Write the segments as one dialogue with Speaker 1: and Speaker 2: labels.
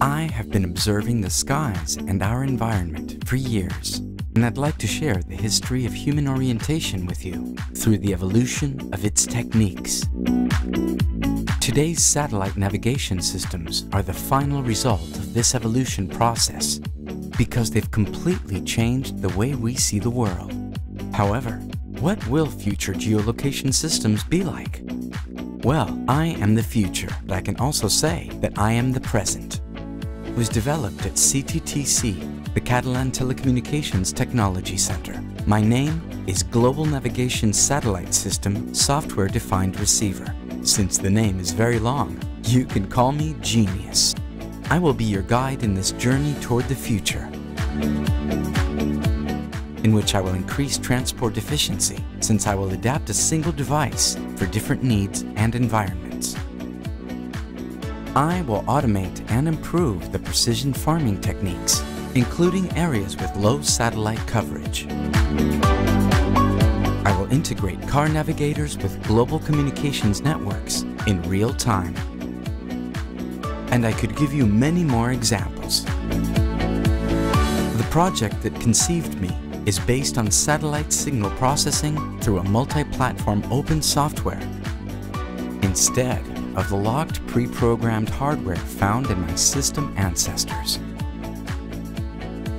Speaker 1: I have been observing the skies and our environment for years, and I'd like to share the history of human orientation with you through the evolution of its techniques. Today's satellite navigation systems are the final result of this evolution process because they've completely changed the way we see the world. However, what will future geolocation systems be like? Well, I am the future, but I can also say that I am the present. Was developed at CTTC, the Catalan Telecommunications Technology Center. My name is Global Navigation Satellite System Software Defined Receiver. Since the name is very long, you can call me Genius. I will be your guide in this journey toward the future in which I will increase transport efficiency since I will adapt a single device for different needs and environments. I will automate and improve the precision farming techniques, including areas with low satellite coverage. I will integrate car navigators with global communications networks in real time. And I could give you many more examples. The project that conceived me is based on satellite signal processing through a multi-platform open software instead of the locked pre-programmed hardware found in my system ancestors.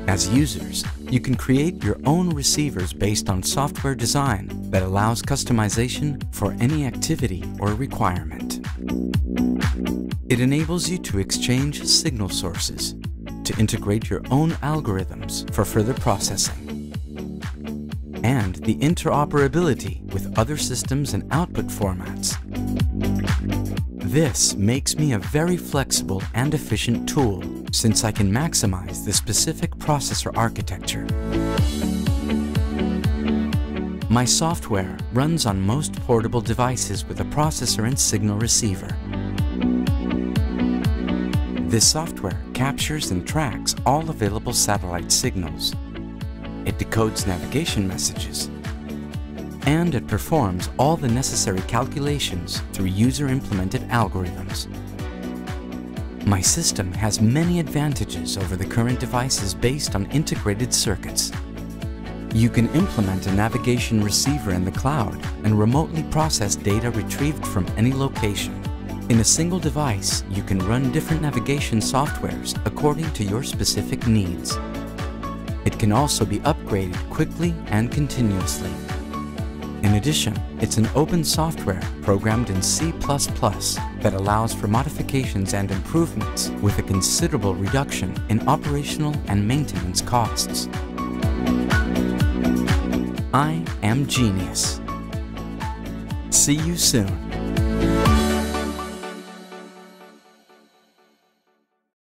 Speaker 1: As users, you can create your own receivers based on software design that allows customization for any activity or requirement. It enables you to exchange signal sources, to integrate your own algorithms for further processing, and the interoperability with other systems and output formats. This makes me a very flexible and efficient tool since I can maximize the specific processor architecture. My software runs on most portable devices with a processor and signal receiver. This software captures and tracks all available satellite signals it decodes navigation messages, and it performs all the necessary calculations through user-implemented algorithms. My system has many advantages over the current devices based on integrated circuits. You can implement a navigation receiver in the cloud and remotely process data retrieved from any location. In a single device, you can run different navigation softwares according to your specific needs. It can also be upgraded quickly and continuously. In addition, it's an open software programmed in C++ that allows for modifications and improvements with a considerable reduction in operational and maintenance costs. I am Genius. See you soon.